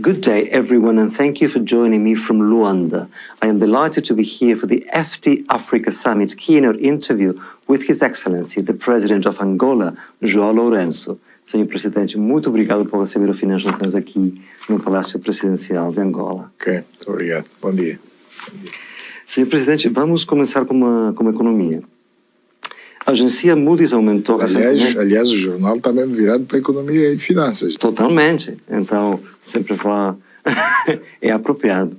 Good day, everyone, and thank you for joining me from Luanda. I am delighted to be here for the FT Africa Summit keynote interview with His Excellency, the President of Angola, João Lourenço. Senhor Presidente, muito obrigado por receber o Financial Times aqui no Palácio Presidencial de Angola. Ok, muito obrigado. Bom dia. Bom dia. Senhor Presidente, vamos começar com uma, com economia. A agência Moody's aumentou Aliás, aliás, o jornal está mesmo virado para economia e finanças. Totalmente. Então, sempre vá... é apropriado.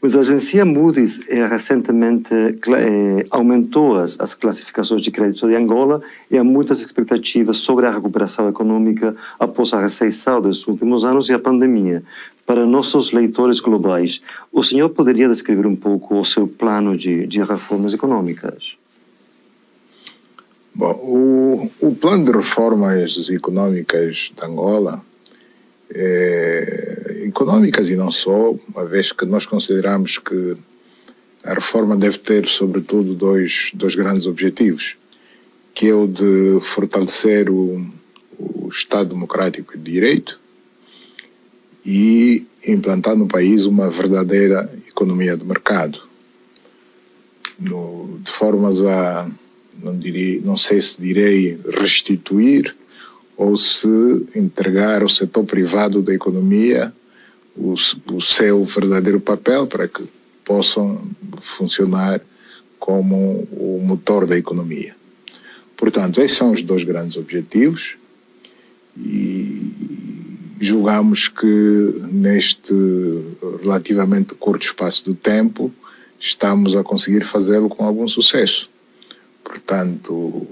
Mas a agência Moody's eh, recentemente eh, aumentou as, as classificações de crédito de Angola e há muitas expectativas sobre a recuperação econômica após a recessão dos últimos anos e a pandemia. Para nossos leitores globais, o senhor poderia descrever um pouco o seu plano de, de reformas econômicas? Bom, o, o plano de reformas econômicas de Angola, é, econômicas e não só, uma vez que nós consideramos que a reforma deve ter, sobretudo, dois, dois grandes objetivos, que é o de fortalecer o, o Estado Democrático de Direito e implantar no país uma verdadeira economia de mercado, no, de formas a não, direi, não sei se direi restituir ou se entregar ao setor privado da economia o, o seu verdadeiro papel para que possam funcionar como o motor da economia. Portanto, esses são os dois grandes objetivos e julgamos que neste relativamente curto espaço de tempo estamos a conseguir fazê-lo com algum sucesso. Portanto,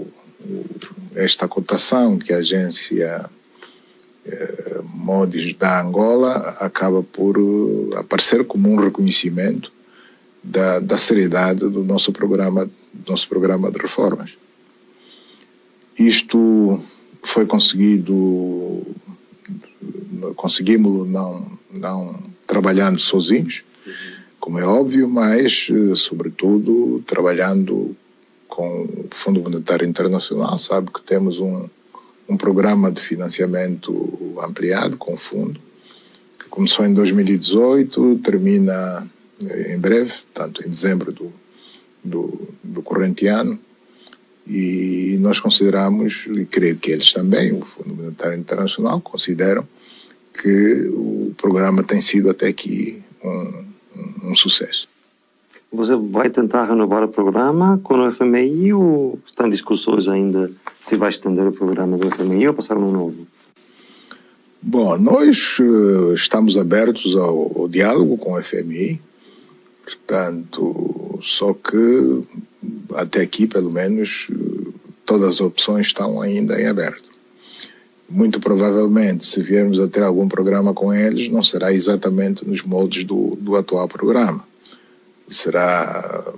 esta cotação que a agência eh, Modis da Angola acaba por uh, aparecer como um reconhecimento da, da seriedade do nosso programa, do nosso programa de reformas. Isto foi conseguido, conseguimos não, não trabalhando sozinhos, como é óbvio, mas, sobretudo, trabalhando com o Fundo Monetário Internacional, sabe que temos um, um programa de financiamento ampliado com o fundo, que começou em 2018, termina em breve, tanto em dezembro do, do, do corrente ano, e nós consideramos, e creio que eles também, o Fundo Monetário Internacional, consideram que o programa tem sido até aqui um, um, um sucesso. Você vai tentar renovar o programa com o FMI ou estão discussões ainda se vai estender o programa do FMI ou passar no novo? Bom, nós uh, estamos abertos ao, ao, diálogo com o FMI, portanto, só que até aqui, pelo menos, todas as opções estão ainda em aberto. Muito provavelmente, se viermos a ter algum programa com eles, não será exatamente nos moldes do, do atual programa será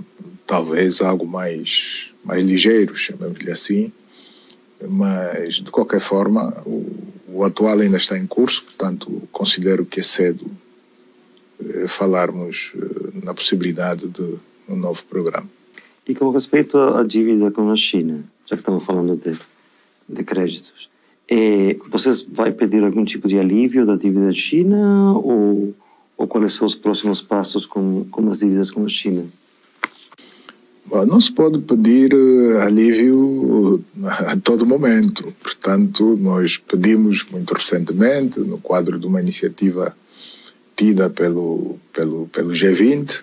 talvez algo mais, mais ligeiro, chamemos-lhe assim, mas de qualquer forma o, o, atual ainda está em curso, portanto considero que é cedo eh, falarmos eh, na possibilidade de um novo programa. E com respeito à dívida com a China, já que estamos falando de, de créditos, é, vocês vai pedir algum tipo de alívio da dívida da China ou ou quais são os próximos passos com, com as dívidas com a China? Bom, não se pode pedir uh, alívio a todo momento. Portanto, nós pedimos muito recentemente, no quadro de uma iniciativa tida pelo, pelo, pelo G20,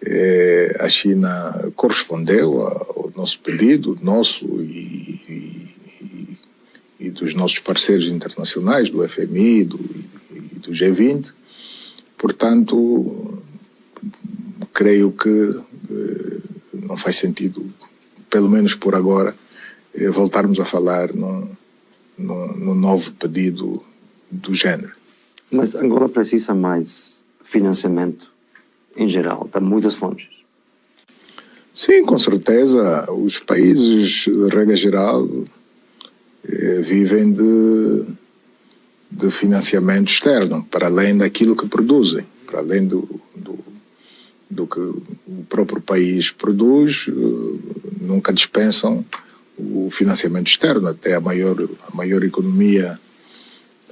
eh, a China correspondeu ao nosso pedido, nosso e, e, e, dos nossos parceiros internacionais, do FMI do, e do G20, Portanto, creio que eh, não faz sentido, pelo menos por agora, eh, voltarmos a falar num, num, num novo pedido do género. Mas Angola precisa mais financiamento em geral, de muitas fontes. Sim, com certeza. Os países, de regra geral, eh, vivem de de financiamento externo, para além daquilo que produzem, para além do, do, do que o próprio país produz, nunca dispensam o financiamento externo, até a maior, a maior economia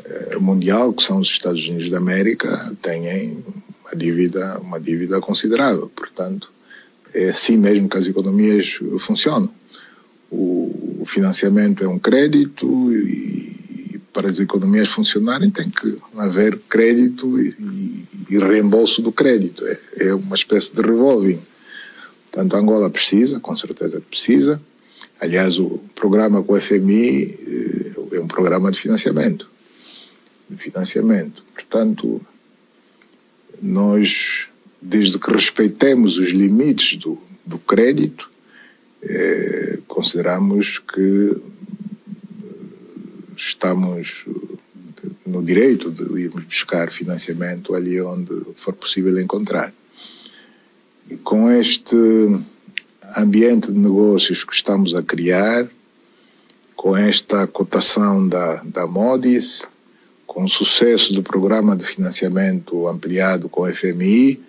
eh, mundial, que são os Estados Unidos da América, têm uma dívida, uma dívida considerável. Portanto, é assim mesmo que as economias funcionam. O, financiamento é um crédito para as economias funcionarem tem que haver crédito e, e reembolso do crédito. É, é, uma espécie de revolving. Portanto, Angola precisa, com certeza precisa. Aliás, o programa com o FMI eh, é um programa de financiamento. De financiamento. Portanto, nós, desde que respeitemos os limites do, do crédito, eh, consideramos que estamos no direito de irmos buscar financiamento ali onde for possível encontrar. E com este ambiente de negócios que estamos a criar, com esta cotação da, da Modis, com o sucesso do programa de financiamento ampliado com o FMI,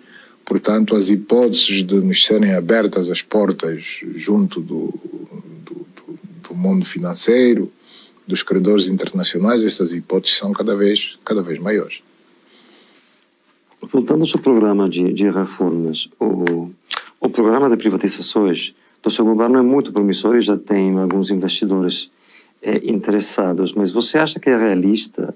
portanto, as hipóteses de nos serem abertas as portas junto do, do, do, do mundo financeiro, dos credores internacionais, essas hipóteses são cada vez, cada vez maiores. Voltando ao seu programa de, de reformas, o, o programa de privatizações do seu governo é muito promissor e já tem alguns investidores é, interessados, mas você acha que é realista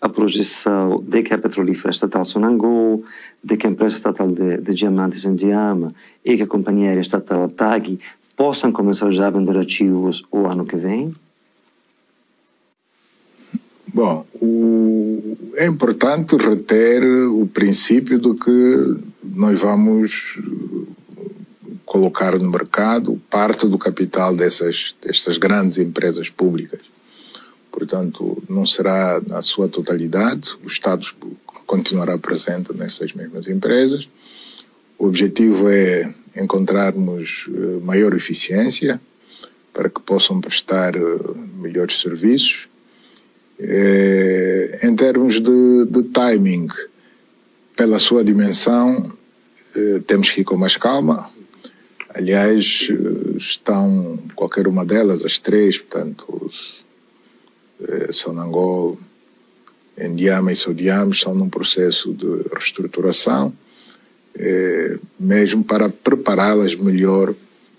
a projeção de que a petrolífera estatal Sonangol, de que a empresa estatal de, de diamantes em Diama e que a companhia aérea estatal TAG possam começar já a vender ativos o ano que vem? Bom, o, é importante reter o princípio de que nós vamos colocar no mercado parte do capital dessas, destas grandes empresas públicas. Portanto, não será na sua totalidade, o Estado continuará presente nessas mesmas empresas. O objetivo é encontrarmos eh, maior eficiência para que possam prestar eh, melhores serviços. Eh, em termos de, de timing, pela sua dimensão, temos que ir com mais calma, Aliás, estão qualquer uma delas, as três, portanto, os, eh, Sonangol, Endiama e Sodiam estão num processo de reestruturação, eh, mesmo para prepará-las melhor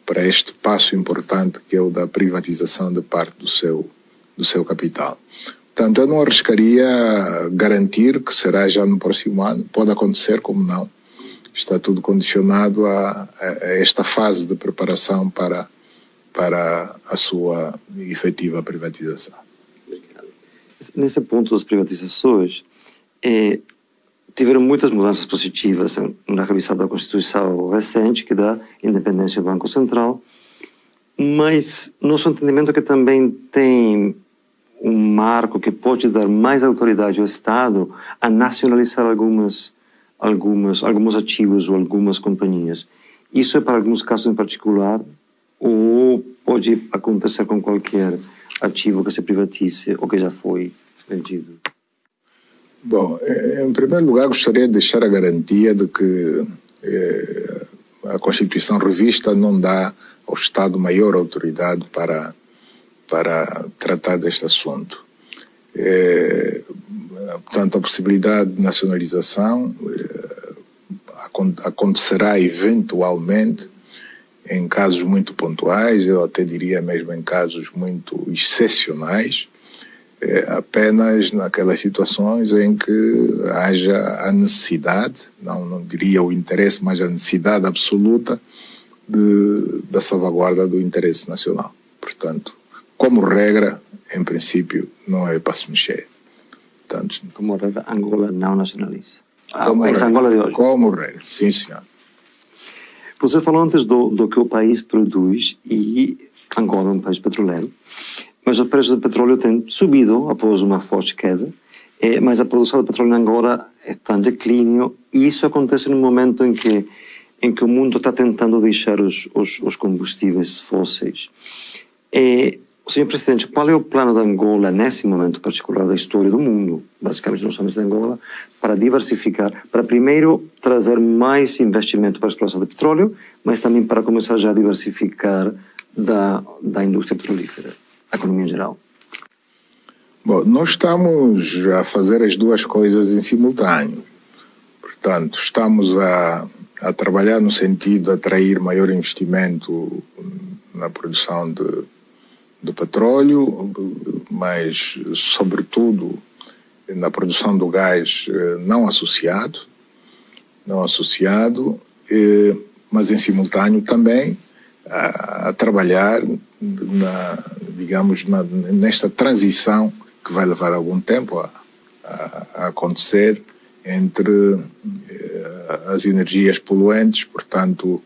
para este passo importante que é o da privatização de parte do seu, do seu capital. Portanto, eu não arriscaria garantir que será já no próximo ano, pode acontecer, como não. Está tudo condicionado a, a, esta fase de preparação para, para a sua efetiva privatização. Nesse ponto das privatizações, é, tiveram muitas mudanças positivas na revisão da Constituição recente, que dá independência ao Banco Central, mas nosso entendimento é que também tem um marco que pode dar mais autoridade ao Estado a nacionalizar algumas algumas, alguns ativos ou algumas companhias. Isso é para alguns casos em particular ou pode acontecer com qualquer ativo que se privatize ou que já foi vendido? Bom, é, em primeiro lugar, gostaria de deixar a garantia de que eh, a Constituição revista não dá ao Estado maior autoridade para, para tratar deste assunto. É, portanto, a possibilidade de nacionalização é, acontecerá eventualmente em casos muito pontuais, eu até diria mesmo em casos muito excepcionais, é, apenas naquelas situações em que haja a necessidade, não, não diria o interesse, mas a necessidade absoluta de, da salvaguarda do interesse nacional. Portanto, como regra, em princípio, não é para se mexer. Portanto, como regra, Angola não nacionaliza. Ah, como regra, Angola de hoje. Como regra, sim, senhor. Você falou antes do, do que o país produz e Angola é um país petroleiro, mas o preço do petróleo tem subido após uma forte queda, é, mas a produção de petróleo em Angola está em declínio e isso acontece no momento em que em que o mundo está tentando deixar os, os, os combustíveis fósseis. É, Senhor Presidente, qual é o plano da Angola nesse momento particular da história do mundo, basicamente não somos da Angola, para diversificar, para primeiro trazer mais investimento para a exploração de petróleo, mas também para começar já a diversificar da, da indústria petrolífera, a economia em geral? Bom, nós estamos a fazer as duas coisas em simultâneo. Portanto, estamos a, a trabalhar no sentido de atrair maior investimento na produção de, do petróleo, mas, sobretudo, na produção do gás eh, não associado, não associado, mas em simultâneo também a, a trabalhar na, digamos, na, nesta transição que vai levar algum tempo a, a, a acontecer entre eh, as energias poluentes, portanto,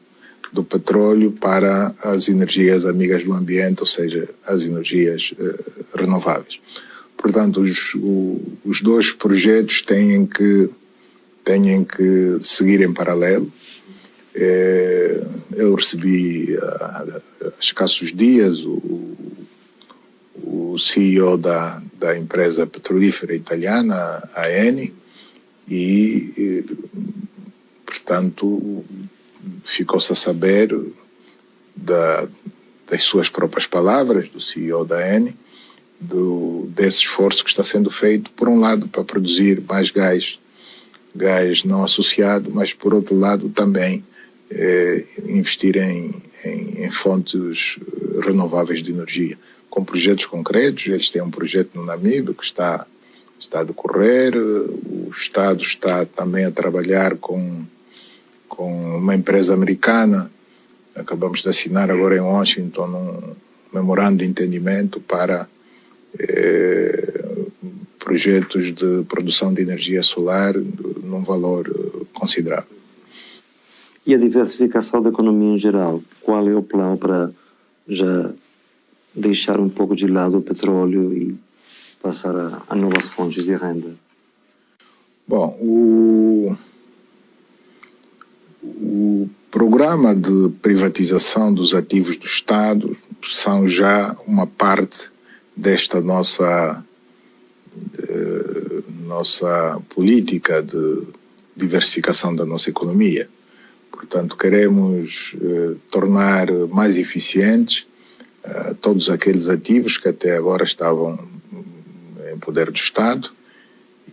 do petróleo para as energias amigas do ambiente, ou seja, as energias eh, renováveis. Portanto, os, o, os dois projetos têm que, têm que seguir em paralelo. Eh, eu recebi há, há escassos dias o, o CEO da, da empresa petrolífera italiana, a Eni, e, portanto, ficou-se a saber da, das suas próprias palavras, do CEO da Eni, do, desse esforço que está sendo feito, por um lado, para produzir mais gás, gás não associado, mas por outro lado também eh, investir em, em, em fontes renováveis de energia com projetos concretos. Eles têm um projeto no Namíbia que está, está a decorrer. O Estado está também a trabalhar com, com uma empresa americana. Acabamos de assinar agora em Washington um memorando de entendimento para eh, projetos de produção de energia solar num valor considerável. E a diversificação da economia em geral? Qual é o plano para já deixar um pouco de lado o petróleo e passar a, a novas fontes de renda? Bom, o, o programa de privatização dos ativos do Estado são já uma parte desta nossa eh, nossa política de diversificação da nossa economia. Portanto, queremos eh, tornar mais eficientes uh, todos aqueles ativos que até agora estavam em poder do Estado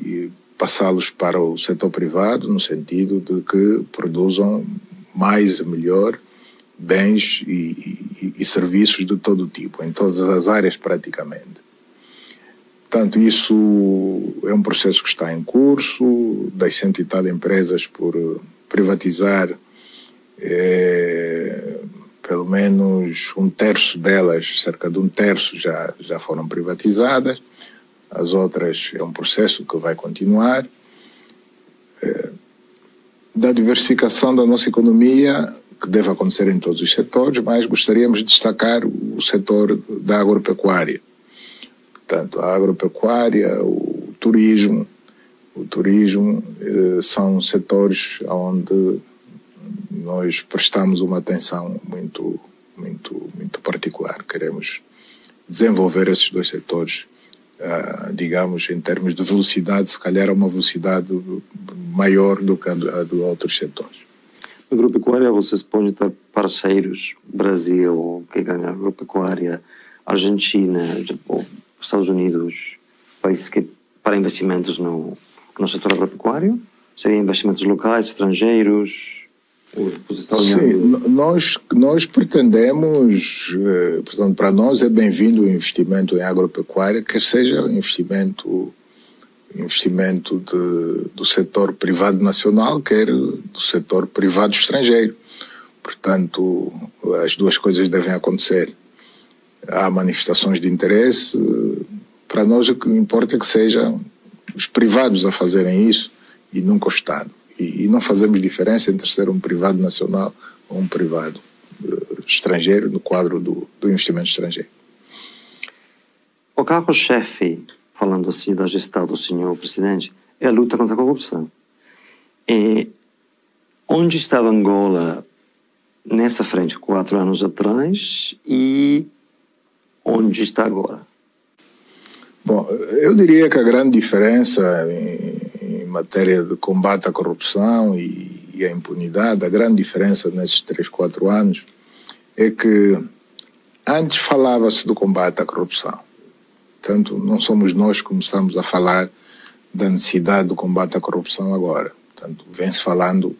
e passá-los para o setor privado no sentido de que produzam mais e melhor bens e, e, e serviços de todo tipo, em todas as áreas praticamente. Portanto, isso é um processo que está em curso, das cento e tal empresas por privatizar, é, pelo menos um terço delas, cerca de um terço, já, já foram privatizadas. As outras é um processo que vai continuar. É, da diversificação da nossa economia, que deve acontecer em todos os setores, mas gostaríamos de destacar o setor da agropecuária. Portanto, a agropecuária, o turismo, o turismo eh, são setores onde nós prestamos uma atenção muito, muito, muito particular. Queremos desenvolver esses dois setores, uh, digamos, em termos de velocidade, se calhar a uma velocidade maior do que a, a de outros setores. No agropecuária, vocês podem ter parceiros, Brasil, que ganha agropecuária, Argentina, Estados Unidos, países que para investimentos no, no setor agropecuário? Seriam investimentos locais, estrangeiros? Sim, nós, nós pretendemos, eh, portanto, para nós é bem-vindo o investimento em agropecuária, quer seja investimento, investimento de, do setor privado nacional, quer do setor privado estrangeiro. Portanto, as duas coisas devem acontecer. Há manifestações de interesse, para nós o que importa é que sejam os privados a fazerem isso e nunca o Estado e, e não fazemos diferença entre ser um privado nacional ou um privado uh, estrangeiro no quadro do, do investimento estrangeiro. O carro-chefe, falando assim da gestão do senhor presidente, é a luta contra a corrupção. E onde estava Angola nessa frente quatro anos atrás e onde está agora? Bom, eu diria que a grande diferença em, matéria de combate à corrupção e, e à impunidade, a grande diferença nesses três, quatro anos é que antes falava-se do combate à corrupção. Portanto, não somos nós que começamos a falar da necessidade do combate à corrupção agora. Portanto, vem-se falando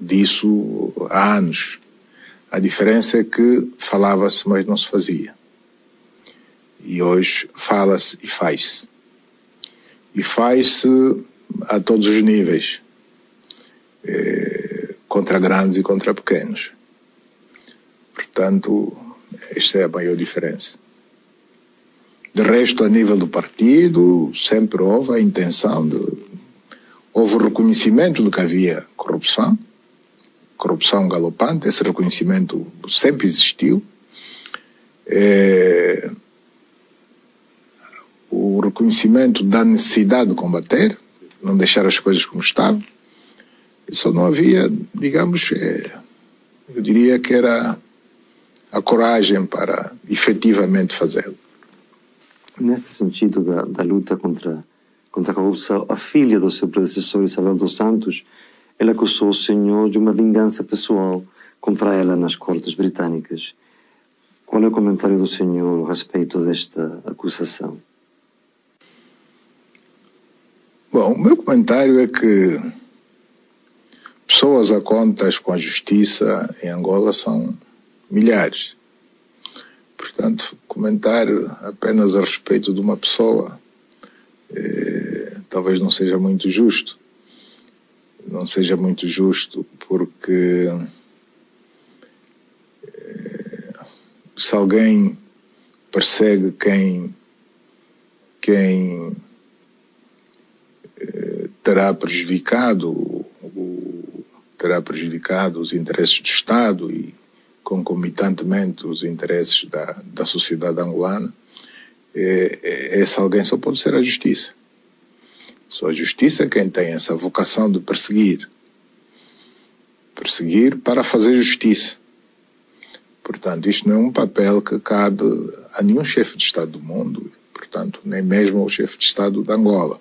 disso há anos. A diferença é que falava-se, mas não se fazia. E hoje fala-se e faz-se. E faz-se a todos os níveis, eh, contra grandes e contra pequenos. Portanto, esta é a maior diferença. De resto, a nível do partido, sempre houve a intenção de. Houve o reconhecimento de que havia corrupção, corrupção galopante, esse reconhecimento sempre existiu. É, o reconhecimento da necessidade de combater, não deixar as coisas como estavam. Só não havia, digamos, é, eu diria que era a coragem para efetivamente fazê-lo. Nesse sentido da, da, luta contra, contra a corrupção, a filha do seu predecessor, Isabel dos Santos, ela acusou o senhor de uma vingança pessoal contra ela nas cortes britânicas. Qual é o comentário do senhor a respeito desta acusação? Bom, o meu comentário é que pessoas a contas com a justiça em Angola são milhares. Portanto, comentar apenas a respeito de uma pessoa eh, talvez não seja muito justo. Não seja muito justo porque eh, se alguém persegue quem, quem terá prejudicado terá prejudicado os interesses do Estado e concomitantemente os interesses da, da sociedade angolana, é, é, esse alguém só pode ser a justiça. Só a justiça é quem tem essa vocação de perseguir. Perseguir para fazer justiça. Portanto, isto não é um papel que cabe a nenhum chefe de Estado do mundo, portanto, nem mesmo ao chefe de Estado de Angola.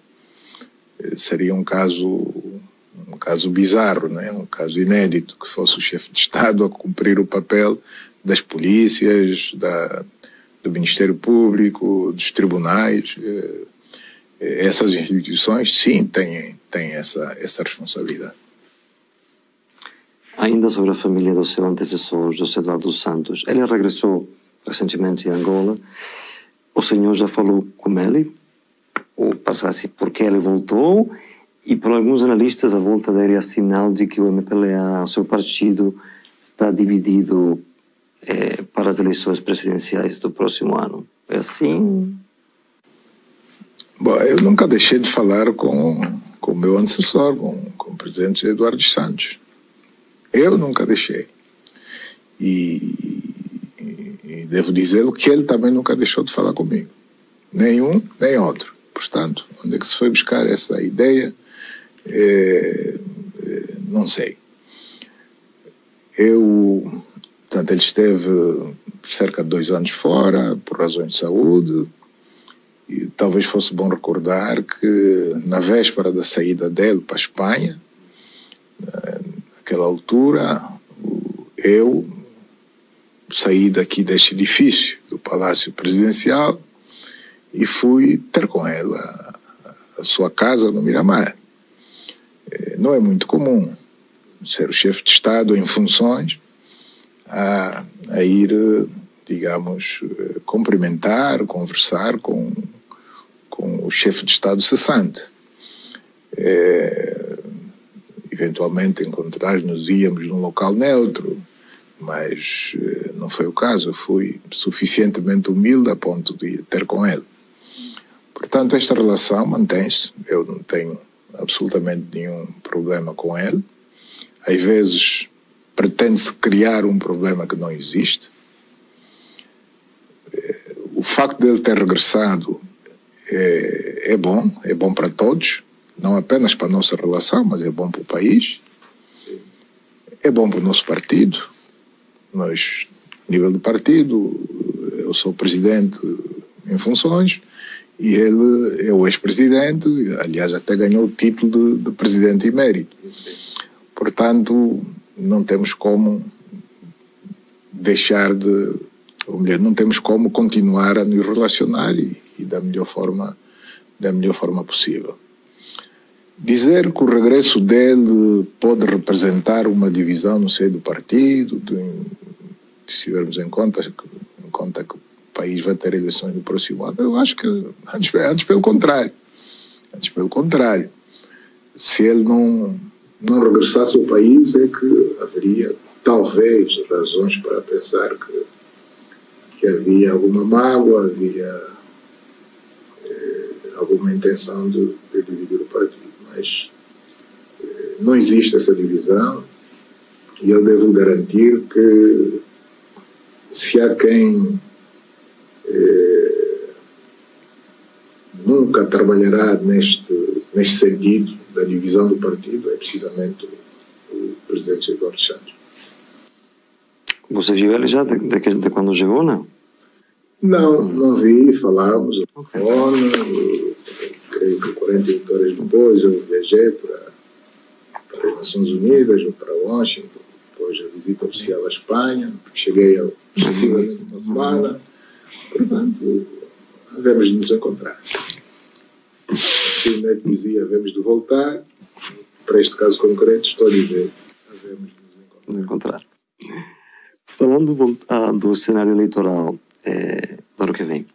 Seria um caso um caso bizarro, né? um caso inédito, que fosse o chefe de Estado a cumprir o papel das polícias, da, do Ministério Público, dos tribunais. Eh, eh, essas instituições, sim, têm, têm essa, essa responsabilidade. Ainda sobre a família do seu antecessor, José Eduardo Santos, ele regressou recentemente em Angola. O senhor já falou com ele? Ou, para saber assim, por que ele voltou? E para alguns analistas, a volta dele é sinal de que o MPLA, o seu partido, está dividido é, para as eleições presidenciais do próximo ano. É assim? Bom, eu nunca deixei de falar com o meu antecessor, com, com o presidente Eduardo Santos. Eu nunca deixei. E, e devo dizer que ele também nunca deixou de falar comigo. Nenhum, nem outro. Portanto, onde é que se foi buscar essa ideia é, é, não sei. Eu, portanto, ele esteve cerca de dois anos fora por razões de saúde. E talvez fosse bom recordar que na véspera da saída dele para a Espanha, naquela altura, eu saí daqui deste edifício do Palácio Presidencial e fui ter com ela a sua casa no Miramar não é muito comum ser o chefe de Estado em funções a, a ir, digamos, cumprimentar, conversar com, com o chefe de Estado cessante. É, eventualmente encontrar-nos íamos num local neutro, mas é, não foi o caso. Eu fui suficientemente humilde a ponto de ter com ele. Portanto, esta relação mantém-se. Eu não tenho absolutamente nenhum problema com ele. Às vezes pretende-se criar um problema que não existe. O facto de ele ter regressado é, é bom, é bom para todos, não apenas para a nossa relação, mas é bom para o país, é bom para o nosso partido. Nós, nível do partido, eu sou presidente em funções, e ele é o ex-presidente, aliás, até ganhou o título de, de presidente emérito. Portanto, não temos como deixar de ou melhor, não temos como continuar a nos relacionar e, e da melhor forma, da melhor forma possível. Dizer que o regresso dele pode representar uma divisão no seio do partido, se tivermos em conta, em conta que país vai ter eleições no próximo ano, eu acho que antes, antes pelo contrário. Antes pelo contrário. Se ele não, não regressasse ao país, é que haveria talvez razões para pensar que, que havia alguma mágoa, havia eh, alguma intenção de, de dividir o partido mas eh, não existe essa divisão e eu devo garantir que se há quem eh, nunca trabalhará neste, neste sentido da divisão do partido é precisamente o, o presidente Eduardo Santos. Você viu ele já de, de, de quando chegou, não? Não, não vi, falámos, okay. ONU, creio que 48 horas depois eu viajei para, para as Nações Unidas, para Washington, depois a visita oficial à Espanha, cheguei ao excessivamente uma semana, portanto, havemos de nos encontrar. O Neto dizia, havemos de voltar, para este caso concreto, estou a dizer, havemos de nos encontrar. Falando do, ah, do cenário eleitoral é, do ano que vem,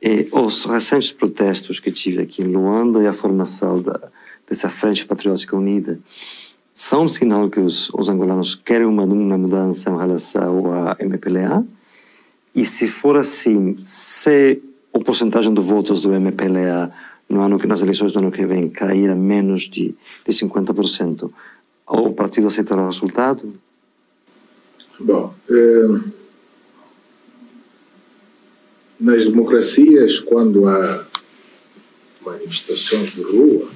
e os recentes protestos que tive aqui em Luanda e a formação da, dessa Frente Patriótica Unida são um sinal que os, os angolanos querem uma, uma mudança em relação à MPLA? E se for assim, se a porcentagem de votos do MPLA no ano que nas eleições do ano que vem cair a menos de, de 50%, o partido aceitará o resultado? Bom, eh nas democracias, quando há manifestações de rua,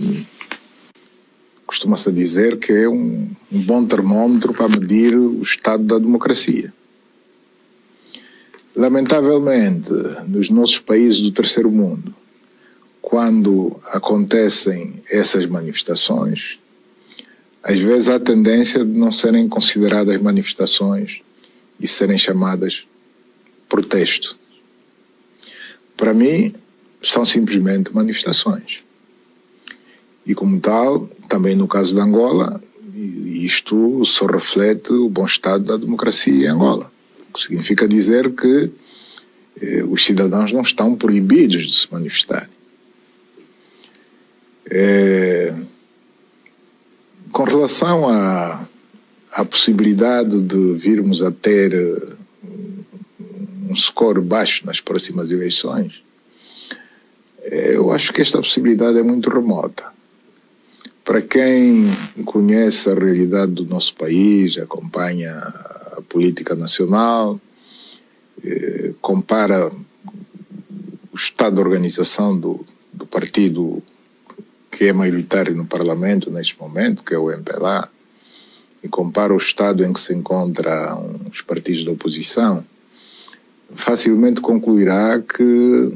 costuma-se dizer que é um, um bom termômetro para medir o estado da democracia. Lamentavelmente, nos nossos países do terceiro mundo, quando acontecem essas manifestações, às vezes há tendência de não serem consideradas manifestações e serem chamadas protesto. Para mim, são simplesmente manifestações. E, como tal, também no caso da Angola, isto só reflete o bom estado da democracia em Angola. Que significa dizer que eh, os cidadãos não estão proibidos de se manifestar. É, com relação à, à possibilidade de virmos a ter eh, um score baixo nas próximas eleições, eh, eu acho que esta possibilidade é muito remota. Para quem conhece a realidade do nosso país, acompanha a política nacional, eh, compara o estado de organização do, do partido que é maioritário no parlamento neste momento, que é o MPLA, e compara o estado em que se encontram os partidos da oposição, facilmente concluirá que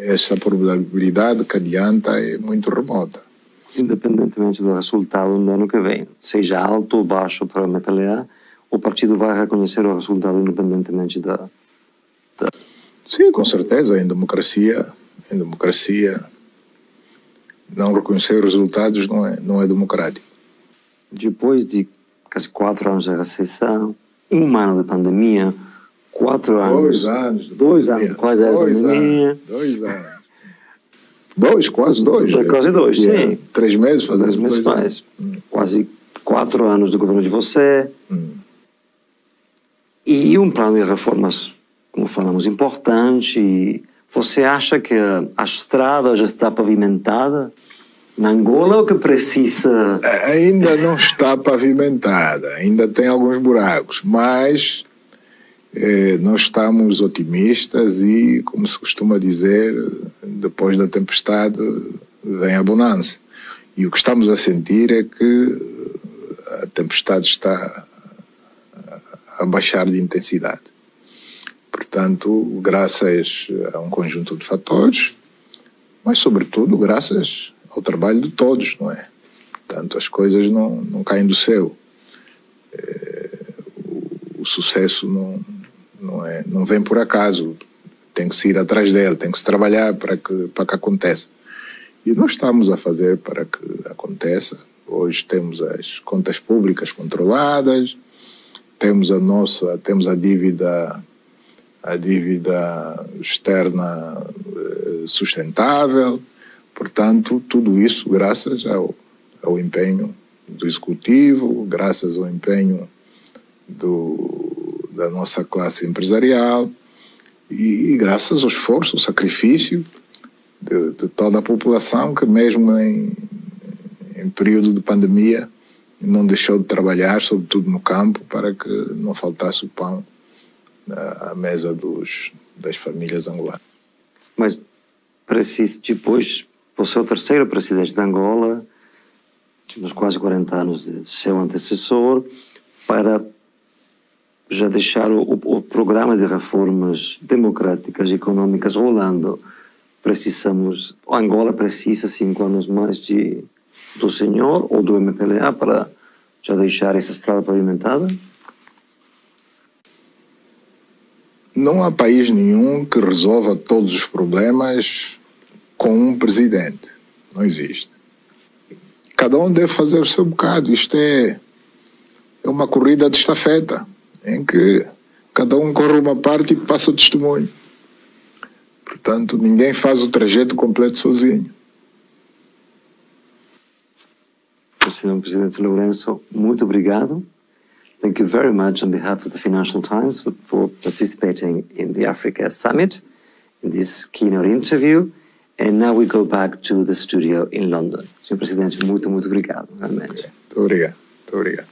essa probabilidade que adianta é muito remota. Independentemente do resultado no ano que vem, seja alto ou baixo para a MPLA, o partido vai reconhecer o resultado independentemente da, da... Sim, com certeza. Em democracia, em democracia, não reconhecer resultados não é, não é democrático. Depois de quase quatro anos de recessão, um ano de pandemia, quatro anos. Dois anos. Dois anos, quase a pandemia. Dois anos. Dois, quase dois. Quase dois, sim. Três meses fazendo Três meses faz. Hum. Quase quatro anos do governo de você. Hum. E um plano de reformas, como falamos, importante. Você acha que a estrada já está pavimentada? Na Angola ou que precisa? Ainda não está pavimentada, ainda tem alguns buracos, mas é, nós estamos otimistas e, como se costuma dizer, depois da tempestade vem a bonança. E o que estamos a sentir é que a tempestade está a baixar de intensidade. Portanto, graças a um conjunto de fatores, mas, sobretudo, graças ao trabalho de todos, não é? Portanto, as coisas não, não caem do céu. É, o, o sucesso não, não, é, não vem por acaso. Tem que se ir atrás dele, tem que se trabalhar para que, para que aconteça. E nós estamos a fazer para que aconteça. Hoje temos as contas públicas controladas, temos a nossa, temos a dívida, a dívida externa eh, sustentável. Portanto, tudo isso graças ao, ao empenho do executivo, graças ao empenho do, da nossa classe empresarial e, e graças ao esforço, ao sacrifício de, de, toda a população que mesmo em, em período de pandemia não deixou de trabalhar, sobretudo no campo, para que não faltasse o pão à mesa dos, das famílias angolanas. Mas preciso, depois, você é o terceiro presidente de Angola, nos quase 40 anos de seu antecessor, para já deixar o, o, programa de reformas democráticas e econômicas rolando. Precisamos, Angola precisa cinco anos mais de, do senhor ou do MPLA para já deixar essa estrada pavimentada? Não há país nenhum que resolva todos os problemas com um presidente. Não existe. Cada um deve fazer o seu bocado. Isto é, é uma corrida de estafeta em que cada um corre uma parte e passa o testemunho. Portanto, ninguém faz o trajeto completo sozinho. Senhor Presidente Lourenço, muito obrigado. Thank you very much on behalf of the Financial Times for, for participating in the Africa Summit, in this keynote interview. And now we go back to the studio in London. Senhor Presidente, muito, muito obrigado. Realmente. Muito obrigado. Muito obrigado.